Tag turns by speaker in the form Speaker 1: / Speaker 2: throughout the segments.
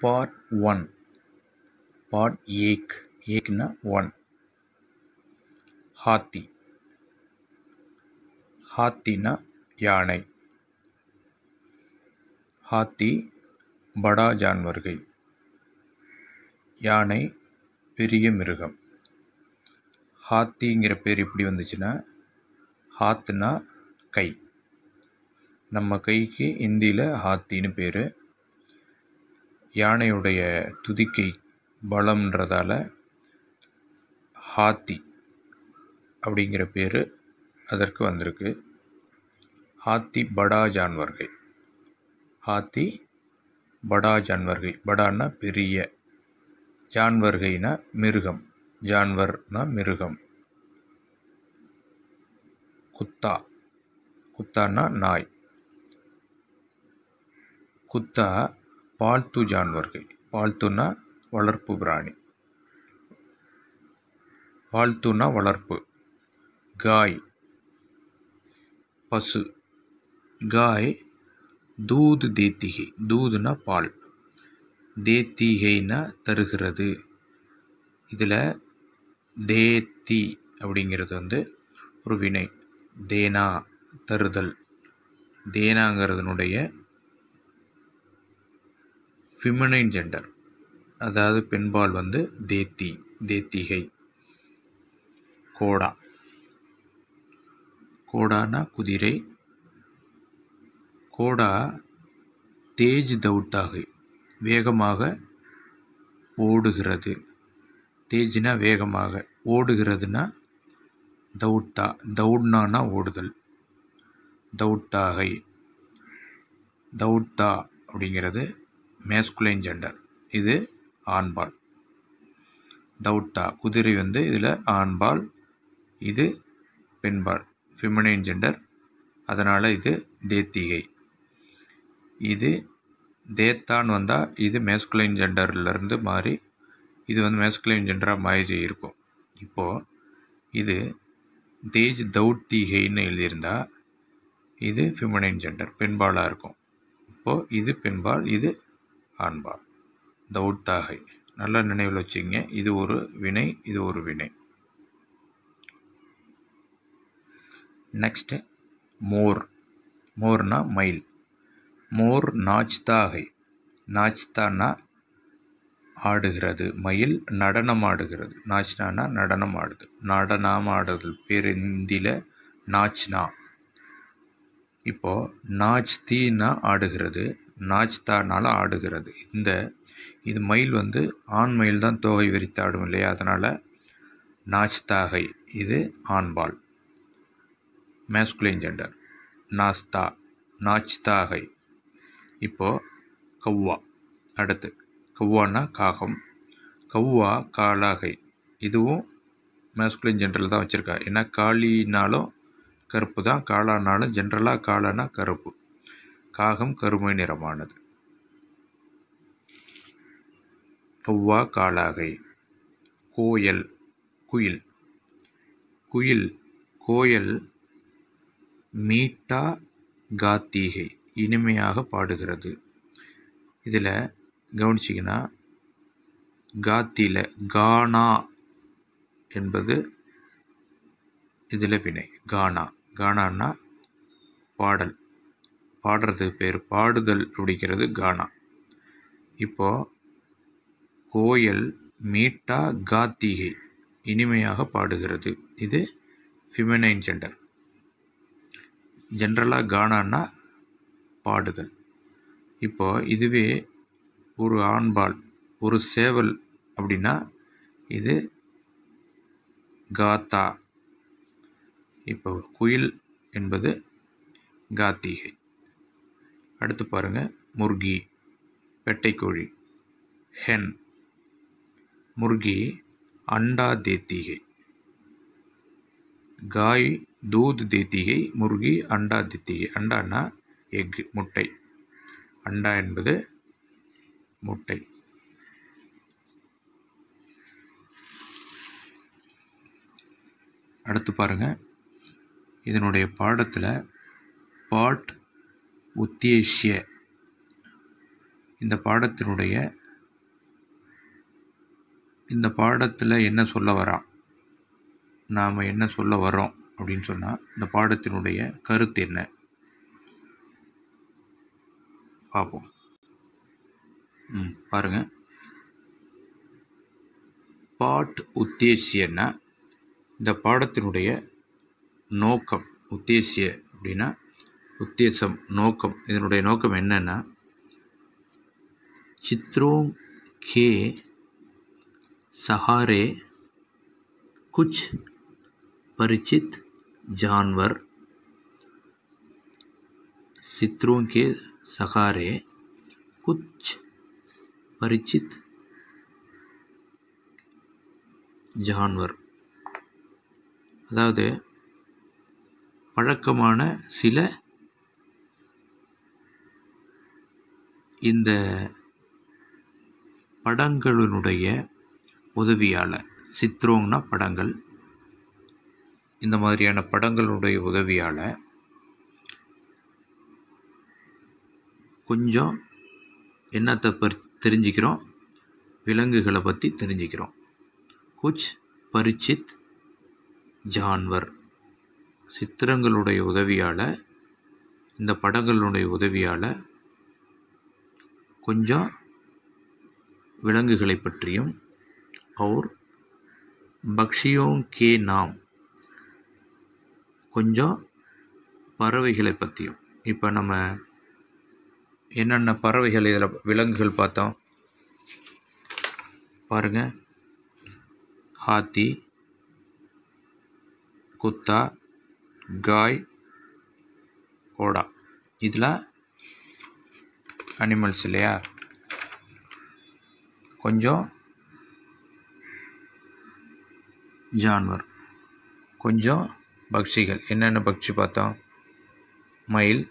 Speaker 1: Part one part ஏக் ஏக்னா one ஹாத்தி ஹாத்தினா யானை ஹாத்தி படா ஜான்வர்கை யானை பெரிய மிருகம் ஹாத்திங்கிற பேர் எப்படி வந்துச்சுன்னா ஹாத்துனா கை நம்ம கைக்கு இந்தியில் ஹாத்தின்னு பேர். யானையுடைய துதிக்கை பலம்ன்றதால் ஹாத்தி அப்படிங்கிற பேர் அதற்கு வந்திருக்கு. ஹாத்தி படா ஜான்வர்கள் ஹாத்தி படா ஜான்வர்கள் படான்னா பெரிய. ஜான்வர்கைனா மிருகம். ஜான்வர்னா மிருகம். குத்தா. குத்தான்னா நாய். குத்தா பால்த்து ஜான்வர்கள். பால்த்துனா வளர்ப்பு பிராணி. பால்த்துனா வளர்ப்பு. காய். பசு. காய் தூது தேத்திகை. தூதுனா பால். தேத்திகைனா தருகிறது. இதில் தேத்தி அப்படிங்கிறது வந்து ஒரு வினை. தேனா தருதல். தேனாங்கிறதுனுடைய ஃபிமனைன் ஜெண்டர் அதாவது பெண்பால் வந்து தேத்தி தேத்திகை. கோடா. கோடானா குதிரை. கோடா தேஜ் தௌட்டாகை வேகமாக ஓடுகிறது. தேஜ்னா வேகமாக ஓடுகிறதுனா தௌட்டா தௌட்னானா ஓடுதல். தௌட்டாகை. தௌட்டா அப்படிங்கிறது மேஸ்குலைன் ஜெண்டர் இது ஆண்பால். தௌட்டா குதிரை வந்து இதில் ஆண்பால் இது பெண்பால். ஃபிமனைன் ஜெண்டர் அதனால் இது தேத்திகை. இது தேத்தான் வந்தால் இது மேஸ்குலைன் ஜெண்டர்லேருந்து மாறி இது வந்து மேஸ்குலைன் ஜெண்டராக மாறி இருக்கும். இப்போது இது தேஜ் தௌத்திகைன்னு எழுதியிருந்தால் இது ஃபிமனைன் ஜெண்டர் பெண்பாலாக இருக்கும். இப்போது இது பெண்பால் இது காண்பார் இந்த உட்தாகை. நல்லா நினைவில் வச்சுங்க இது ஒரு வினை இது ஒரு வினை. நெக்ஸ்ட்டு மோர். மோர்னா மயில். மோர் நாச்தாகை. நாச்தானா ஆடுகிறது. மயில் நடனம் ஆடுகிறது நாச்னானா நடனம் ஆடுது நடனம் ஆடுறது பேர் இந்தியில் நாச்னா. இப்போது நாச்தீனா ஆடுகிறது. நாச்தானால் ஆடுகிறது. இந்த இது மயில் வந்து ஆண் மயில் தான் தோகை விரித்து ஆடும் இல்லையா? அதனால் நாச்தாகை இது ஆண்பால். மேஸ்குலின் ஜெண்டர் நாஸ்தா நாச்தாகை இப்போது கவ்வா அடுத்து. கவ்வானா காகம். கவ்வா காளாகை இதுவும் மேஸ்குலின் ஜென்ரல் தான் வச்சுருக்கா. ஏன்னா காளினாலும் கருப்பு தான் காளானாலும் ஜென்ரலாக காளானா கருப்பு. காகம் கருமை நிறமானது. கவ்வா காளாகை கோயல் குயில். குயில் கோயல் மீட்டா காத்தீகை. இனிமையாக பாடுகிறது. இதில் கவனிச்சிங்கன்னா காத்தியில் கானா என்பது இதில் வினை. கானா கானான்னா பாடல். பாடுறது பேர் பாடுதல் அப்படிங்கிறது கானா. இப்போது கோயல் மீட்டா காத்திகை இனிமையாக பாடுகிறது. இது ஃபிமனைன் ஜெண்டர் ஜென்ரலாக கானான்னா பாடுதல். இப்போ இதுவே ஒரு ஆண்பால் ஒரு சேவல் அப்படின்னா இது காத்தா. இப்போ குயில் என்பது காத்திகை. அடுத்து பாருங்கள் முர்கி பெட்டைக்கோழி ஹென். முர்கி அண்டா தேத்திகை. காய் தூது தேத்திகை முர்கி அண்டா தேத்திகை. அண்டான்னா எக் முட்டை. அண்டா என்பது முட்டை. அடுத்து பாருங்கள் இதனுடைய பாடத்தில் பாட் உத்தேசிய இந்த பாடத்தினுடைய இந்த பாடத்தில் என்ன சொல்ல வரான்? நாம் என்ன சொல்ல வரோம் அப்படின்னு சொன்னால் இந்த பாடத்தினுடைய கருத்து என்ன? பார்ப்போம் ம் பாருங்கள் பாட் உத்தேசியன்னா இந்த பாடத்தினுடைய நோக்கம் உத்தேசிய அப்படின்னா உத்தேசம் நோக்கம் இதனுடைய நோக்கம் என்னன்னா சித்ரோं के सहारे कुछ परिचित जानवर चित्रों के सहारे कुछ परिचित ஜான்வர் அதாவது பழக்கமான சில இந்த படங்களினுடைய உதவியால் சித்ரோங்னா படங்கள். இந்த மாதிரியான படங்களுடைய உதவியால் கொஞ்சம் என்னத்தை பற் தெரிஞ்சுக்கிறோம் விலங்குகளை பற்றி தெரிஞ்சுக்கிறோம். குச் பரிச்சித் ஜான்வர். சித்திரங்களுடைய உதவியால் இந்த படங்களுடைய உதவியால் கொஞ்சம் விலங்குகளை பற்றியும் அவர் பக்ஷியோங் கே நாம் கொஞ்சம் பறவைகளை பற்றியும். இப்போ நம்ம என்னென்ன பறவைகள் இதில் விலங்குகள் பார்த்தோம்? பாருங்கள் ஹாத்தி குத்தா காய் கோடா. இதில் அனிமல்ஸ் இல்லையா? கொஞ்சம் ஜான்வர் கொஞ்சம் பக்ஷிகள். என்னென்ன பக்ஷி பார்த்தோம்? மயில்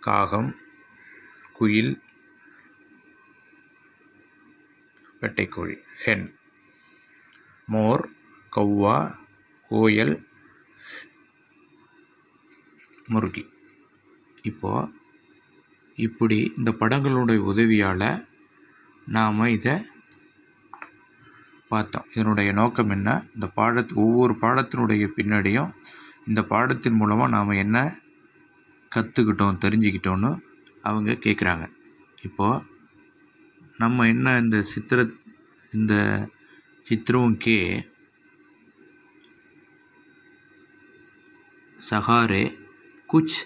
Speaker 1: காகம் குயில் வெட்டைக்கோழி ஹென் மோர் கௌவா கோயல் முருகி. இப்போது இப்படி இந்த படங்களுடைய உதவியால் நாம் இதை பார்த்தோம் இதனுடைய நோக்கம் என்ன இந்த பாடத்து ஒவ்வொரு பாடத்தினுடைய பின்னாடியும் இந்த பாடத்தின் மூலமாக நாம் என்ன கற்றுக்கிட்டோம் தெரிஞ்சுக்கிட்டோன்னு அவங்க கேட்குறாங்க இப்போது நம்ம என்ன இந்த சித்திர இந்த चित्रों के சகாரே குச்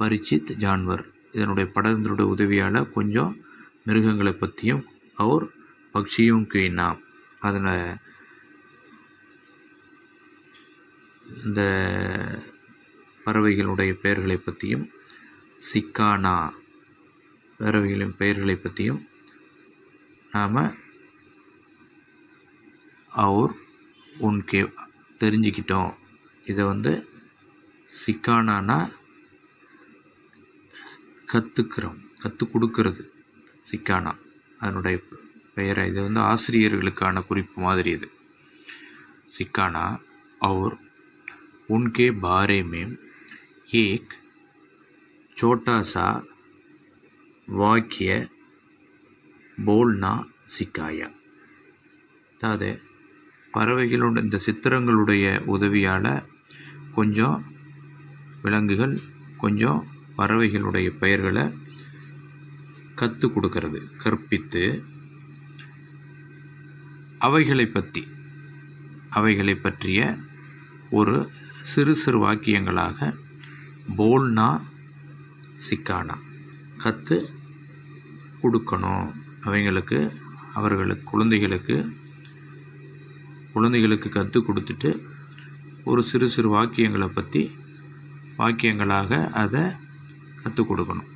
Speaker 1: பரிச்சித் ஜான்வர் இதனுடைய படத்தினுடைய உதவியால் கொஞ்சம் மிருகங்களை பற்றியும் அவர் பக்ஷியும் கீனா அதில் இந்த பறவைகளுடைய பெயர்களை பற்றியும் சிக்கானா பறவைகளின் பெயர்களை பற்றியும் நாம் அவர் உன்கே தெரிஞ்சுக்கிட்டோம். இதை வந்து சிக்கானானா கற்றுக்கிறோம் கற்றுக் கொடுக்கறது சிக்கானா அதனுடைய பெயரை இது வந்து ஆசிரியர்களுக்கான குறிப்பு மாதிரி இது सिखाना और उनके बारे में एक छोटा सा वाक्य बोलना सिखाया அதாவது பறவைகளோட இந்த சித்திரங்களுடைய உதவியால் கொஞ்சம் விலங்குகள் கொஞ்சம் பறவைகளுடைய பெயர்களை கற்றுக் கொடுக்கறது கற்பித்து. அவைகளை பற்றி அவைகளை பற்றிய ஒரு சிறு சிறு வாக்கியங்களாக போல்னா சிக்கானா கற்று கொடுக்கணும். அவைங்களுக்கு அவர்களுக்கு குழந்தைகளுக்கு குழந்தைகளுக்கு கற்றுக் கொடுத்துட்டு ஒரு சிறு சிறு வாக்கியங்களை பற்றி வாக்கியங்களாக அதை கற்றுக் கொடுக்கணும்.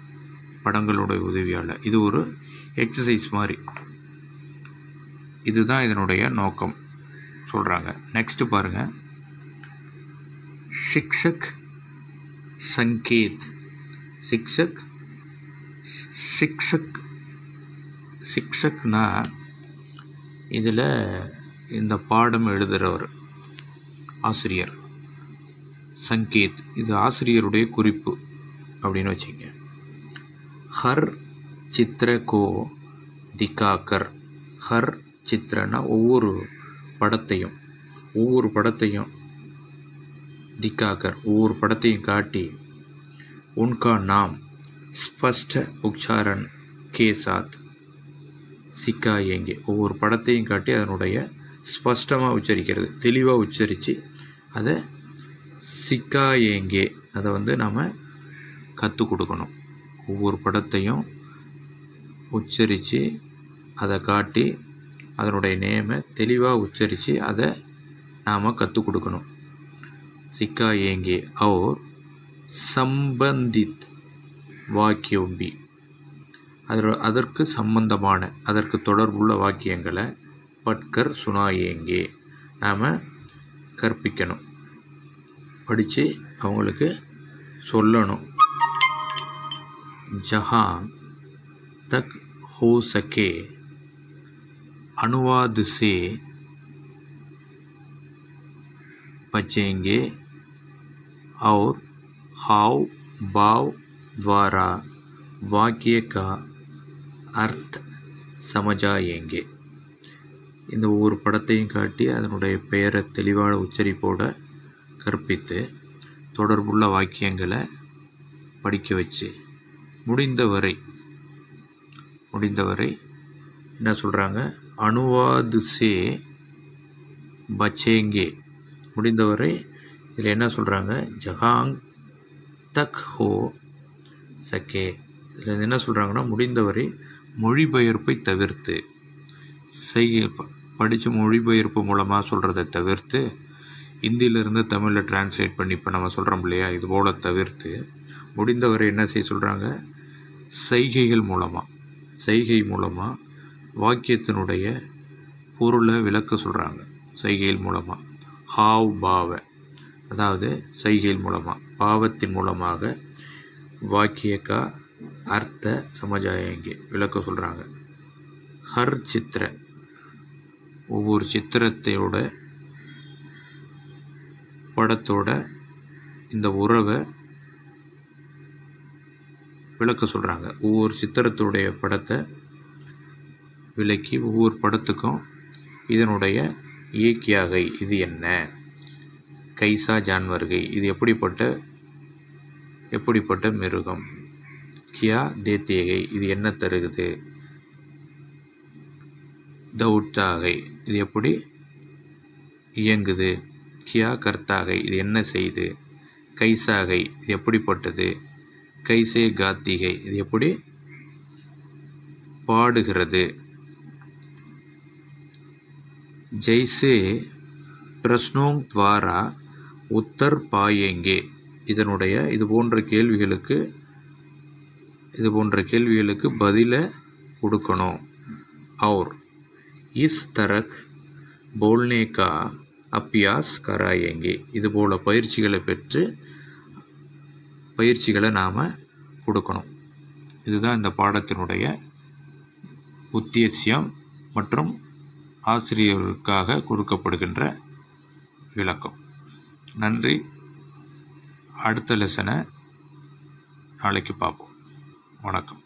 Speaker 1: படங்களுடைய உதவியால். இது ஒரு எக்ஸசைஸ் மாதிரி. இதுதான் இதனுடைய நோக்கம். சொல்கிறாங்க நெக்ஸ்ட்டு பாருங்கள் शिक्षक சங்கேத். சிக்ஷக் शिक्षक शिक्षकனா இதில் இந்த பாடம் எழுதுகிறவர் ஆசிரியர். சங்கேத். இது ஆசிரியருடைய குறிப்பு. அப்படின்னு வச்சுங்க. ஹர் சித்திர கோ திகாக்கர் ஹர் சித்திரனா ஒவ்வொரு படத்தையும் ஒவ்வொரு படத்தையும் திகாக்கர் ஒவ்வொரு படத்தையும் காட்டி உன்கா நாம் ஸ்பஷ்ட உச்சாரன் கே சாத் சிக்கா சிக்காயேங்கே ஒவ்வொரு படத்தையும் காட்டி அதனுடைய ஸ்பஷ்டமாக உச்சரிக்கிறது தெளிவாக உச்சரித்து அதை சிக்கா சிக்காயேங்கே அதை வந்து நாம் கற்றுக் கொடுக்கணும். ஒவ்வொரு படத்தையும் உச்சரித்து அதை காட்டி அதனுடைய நேமை தெளிவாக உச்சரித்து அதை நாம் கற்றுக் கொடுக்கணும். சிக்கா ஏங்கே அவர் சம்பந்தித் வாக்கியம்பி. அதில் அதற்கு சம்பந்தமான அதற்கு தொடர்புள்ள வாக்கியங்களை பட்கர் சுனா ஏங்கே நாம் கற்பிக்கணும். படித்து அவங்களுக்கு சொல்லணும். ஜஹான் தக் हो सके अनुवाद से बचेंगे और हाव भाव द्वारा वाक्य का अर्थ समझाएंगे இந்த ஒவ்வொரு படத்தையும் காட்டி அதனுடைய பெயரை தெளிவான உச்சரிப்போட கற்பித்து தொடர்புள்ள வாக்கியங்களை படிக்க வச்சு முடிந்தவரை. முடிந்தவரை என்ன சொல்கிறாங்க அணுவாதுசே பச்சேங்கே. முடிந்தவரை இதில் என்ன சொல்கிறாங்க ஜஹாங் தக் ஹோ சக்கே. இதில் என்ன சொல்கிறாங்கன்னா முடிந்தவரை மொழிபெயர்ப்பை தவிர்த்து. செய்ய படித்த மொழிபெயர்ப்பு மூலமாக சொல்கிறத தவிர்த்து ஹிந்தியிலிருந்து தமிழில் டிரான்ஸ்லேட் பண்ணி இப்போ நம்ம சொல்கிறோம் இல்லையா? இது போல் தவிர்த்து முடிந்தவரை என்ன செய்ய சொல்கிறாங்க செய்கைகள் மூலமாக செய்கை மூலமாக வாக்கியத்தினுடைய பொருளை விளக்க சொல்கிறாங்க செய்கைகள் மூலமாக ஹாவ் பாவ. அதாவது செய்கைகள் மூலமாக பாவத்தின் மூலமாக வாக்கியக்கா அர்த்த சமஜாயங்கே விளக்க சொல்கிறாங்க ஹர் சித்திர. ஒவ்வொரு சித்திரத்தையோட படத்தோட இந்த உறவை விளக்க சொல்கிறாங்க ஒவ்வொரு சித்திரத்துடைய படத்தை விளக்கி ஒவ்வொரு படத்துக்கும் இதனுடைய இயக்கியாகை இது என்ன? கைசா ஜான்வர்கை இது எப்படிப்பட்ட எப்படிப்பட்ட மிருகம்? கியா தேத்தியகை. இது என்ன தருகுது? தௌட்டாகை இது எப்படி இயங்குது? கியா கர்த்தாகை. இது என்ன செய்து? கைசாகை. இது எப்படிப்பட்டது? கைசே காத்திகை இது எப்படி பாடுகிறது ஜெய்சே பிரஸ்னோங் துவாரா உத்தர் பாயேங்கே இதனுடைய இது போன்ற கேள்விகளுக்கு இது போன்ற கேள்விகளுக்கு பதிலை கொடுக்கணும் और इस तरह बोलने का அப்பியாஸ் கராயேங்கே இது போல் பயிற்சிகளை பெற்று பயிற்சிகளை நாம் கொடுக்கணும். இதுதான் இந்த பாடத்தினுடைய உத்தேசியம் மற்றும் ஆசிரியர்களுக்காக கொடுக்கப்படுகின்ற விளக்கம். நன்றி. அடுத்த லெசனை நாளைக்கு பார்ப்போம். வணக்கம்.